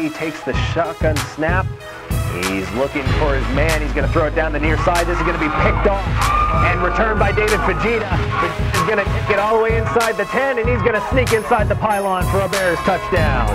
He takes the shotgun snap. He's looking for his man. He's going to throw it down the near side. This is going to be picked off and returned by David Fugita. He's going to get all the way inside the 10, and he's going to sneak inside the pylon for a Bears touchdown.